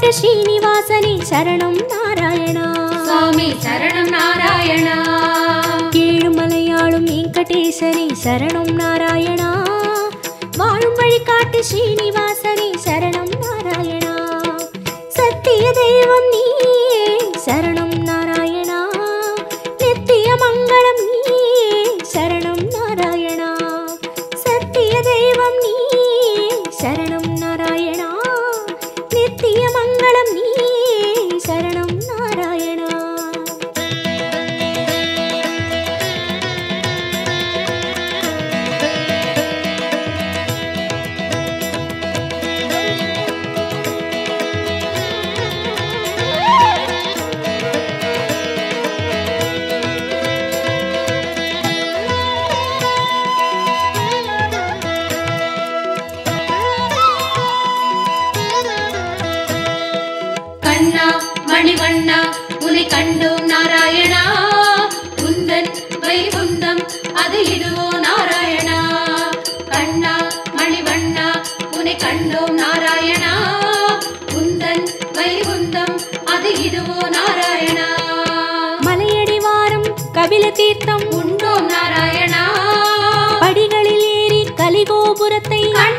பட்ட ஸ்ரீனிவாசனே சரணம் நாராயணா. சுவாமி சரணம் நாராயணா. கீழுமலையாளும் வெங்கடேசனே சரணம் நாராயணா. வாழும் வழிகாட்டு ஸ்ரீனிவாசனே சரணம் நாராயணா. சத்திய தெய்வம் நீயே சரணம் நாராயணா. மலையடி வாரம் கபில தீர்த்தம் உண்டோம் நாராயணா. படிகளில் ஏறி கலிகோபுரத்தை கண்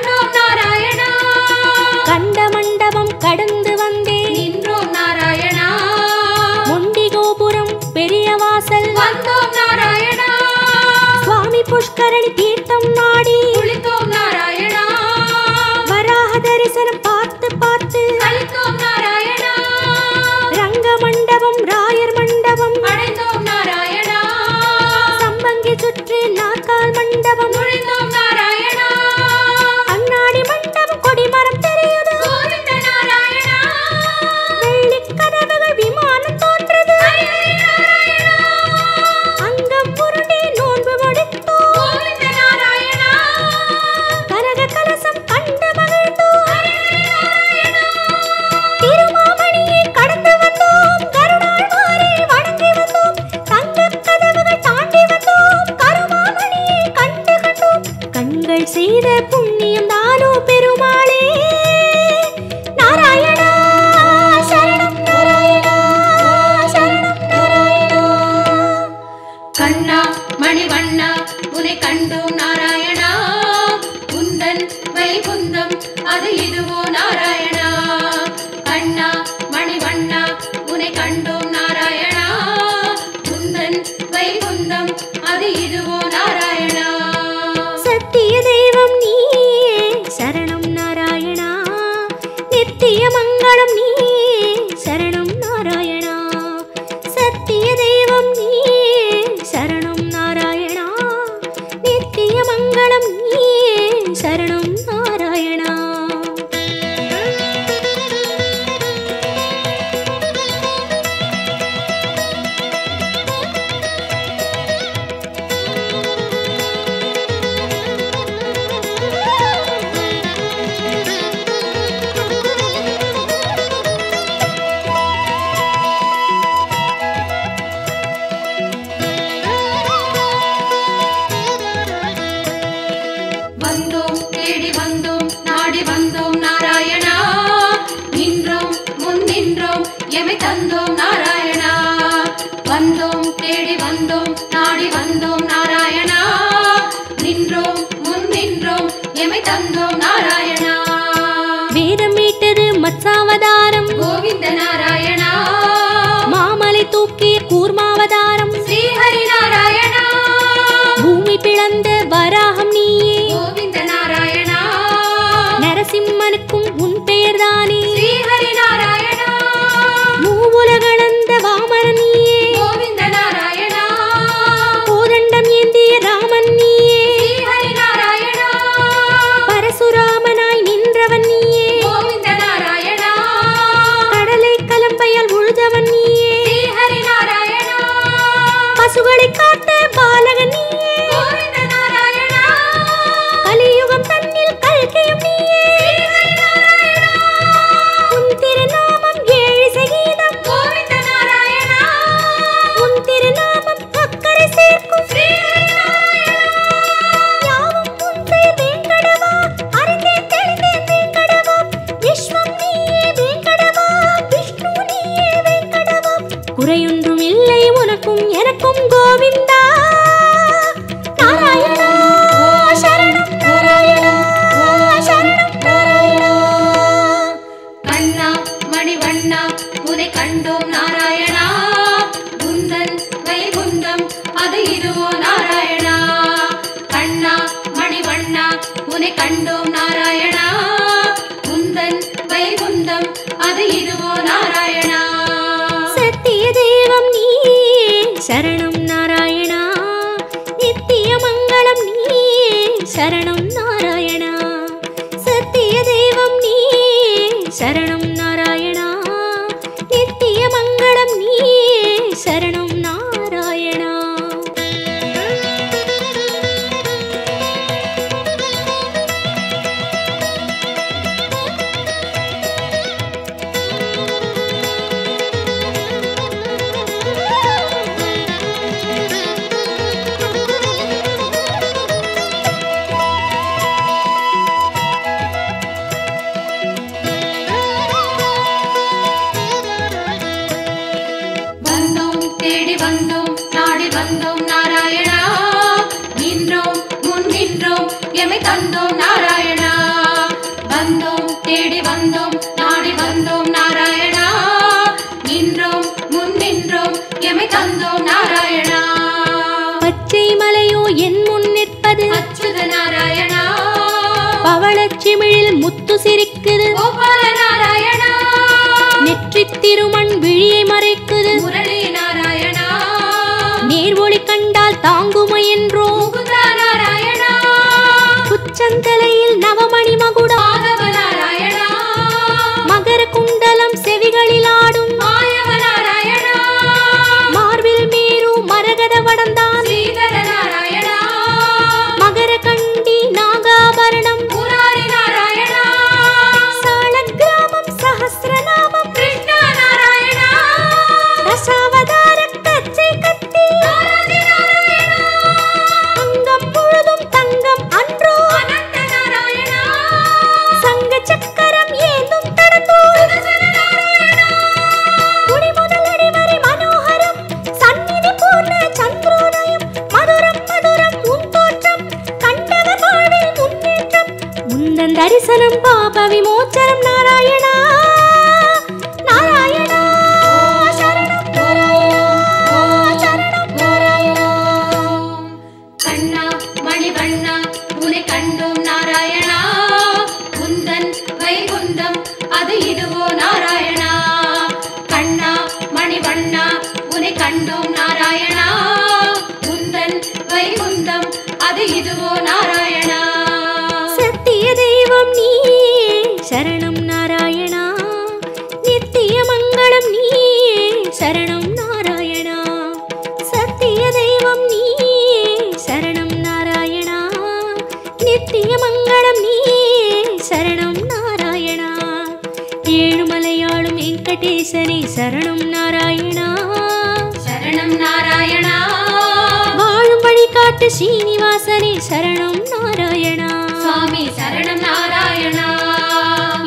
ஸ்ரீனிவாசனே சரணம் நாராயணா சுவாமி சரணம் நாராயணா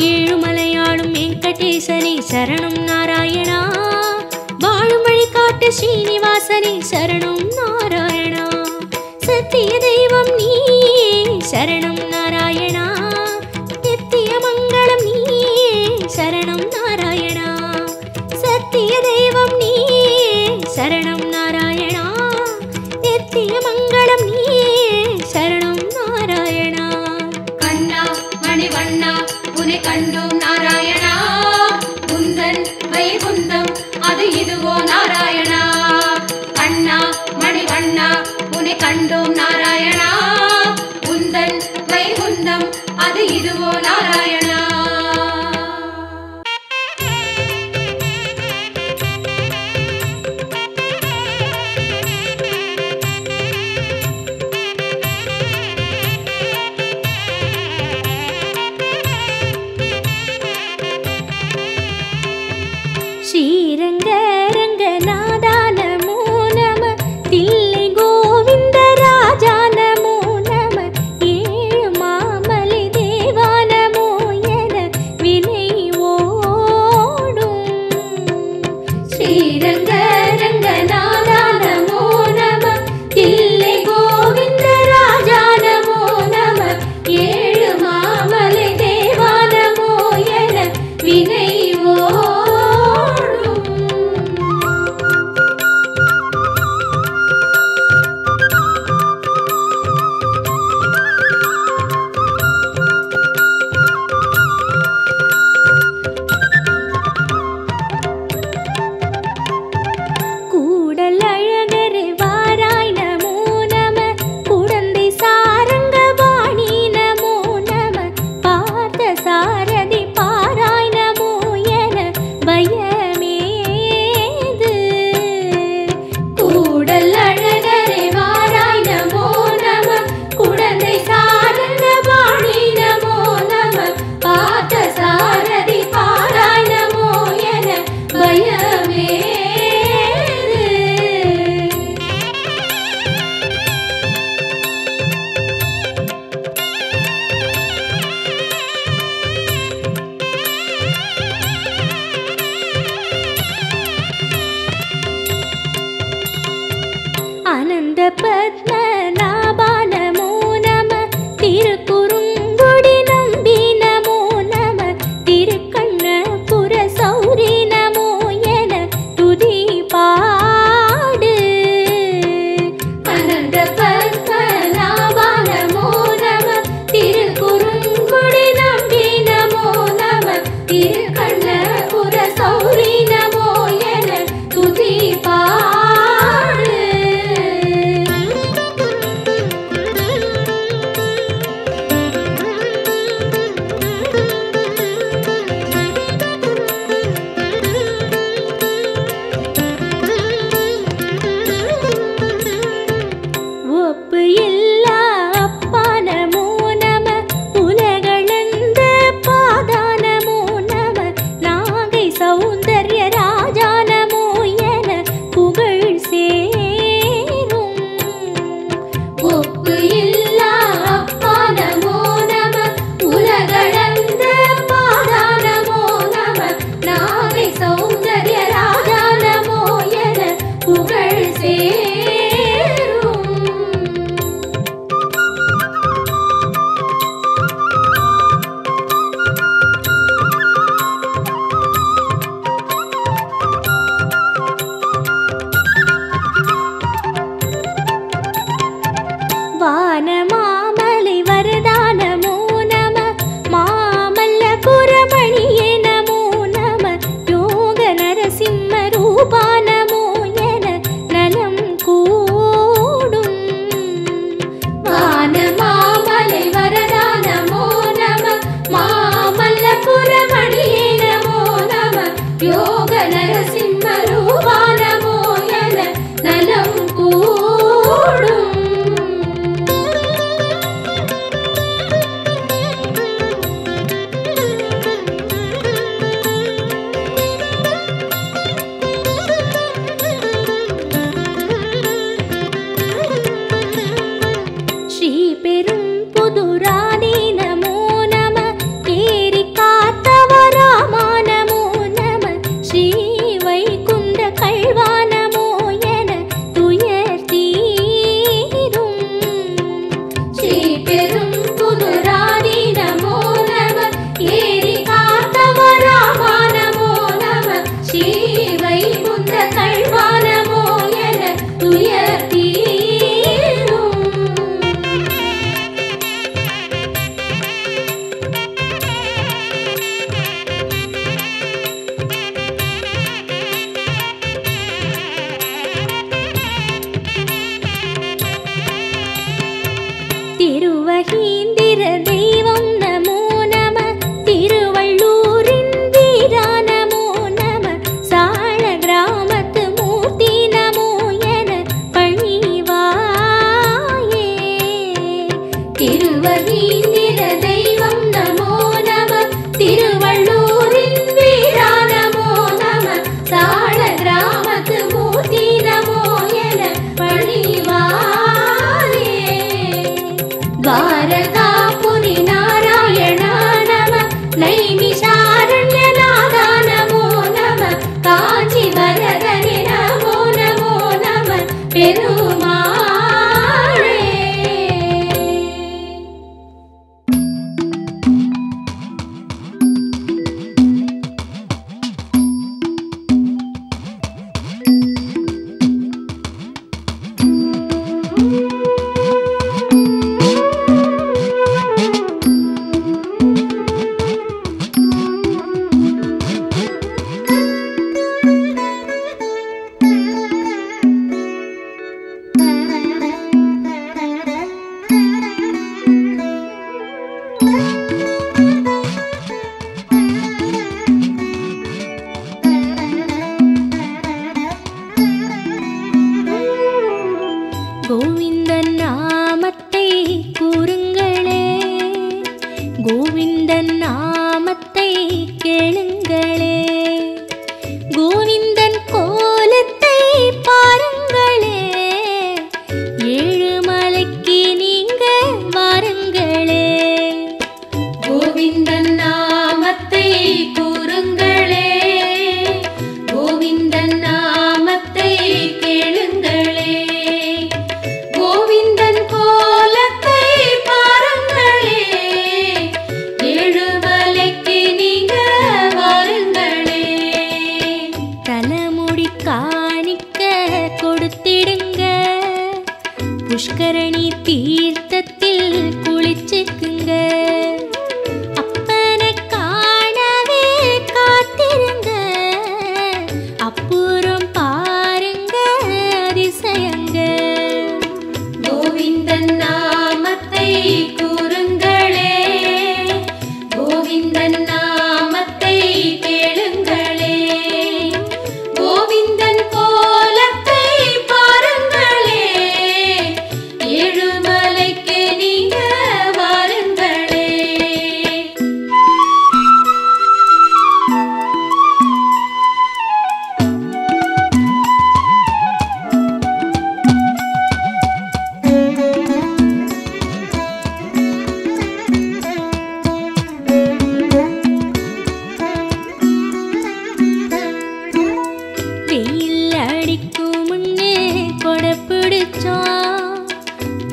ஏழுமலையாளும் வெங்கடேசனே சரணம் நாராயணா வாழும் வழிகாட்டு ஸ்ரீனிவாசனே சரணம் ஓம் நாராயணா. உந்தன் வைகுந்தம் அது இதுவோ நாராயணா.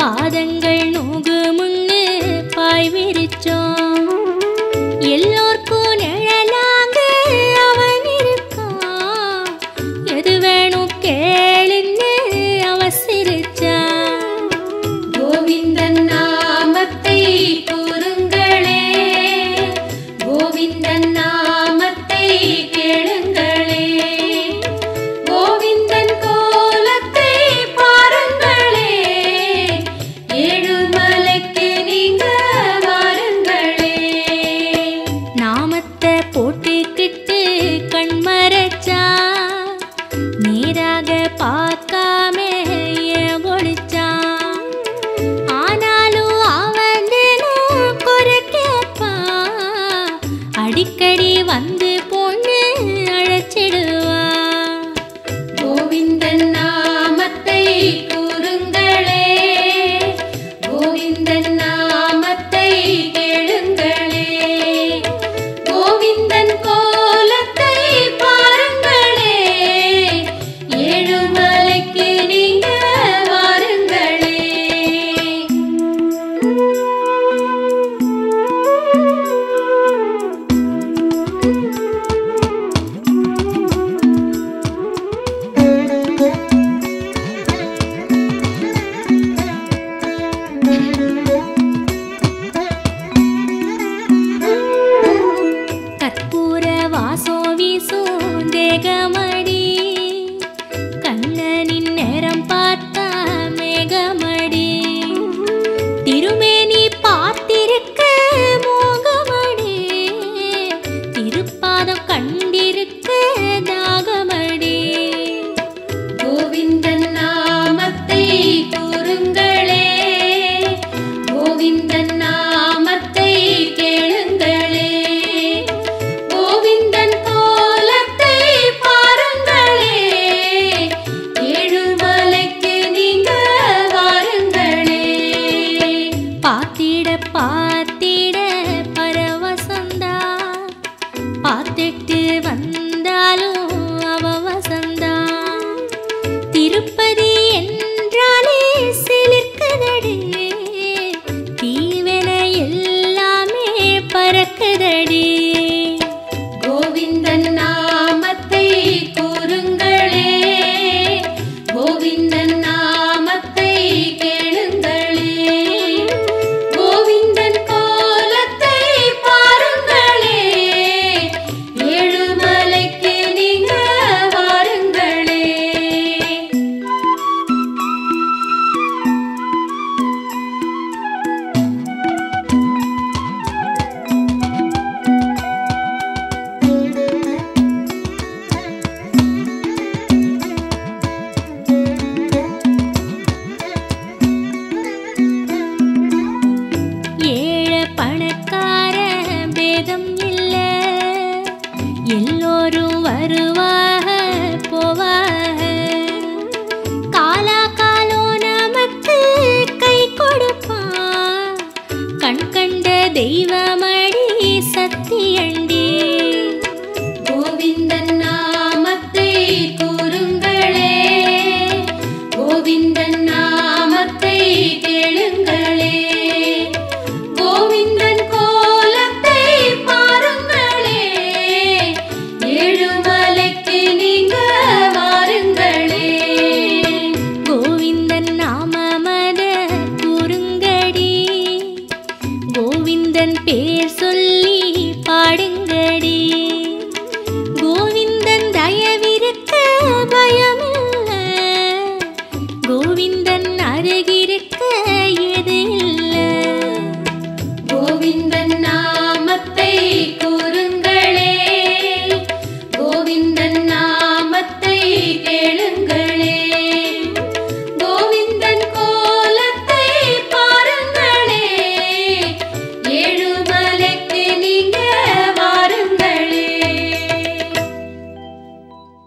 பாதங்கள்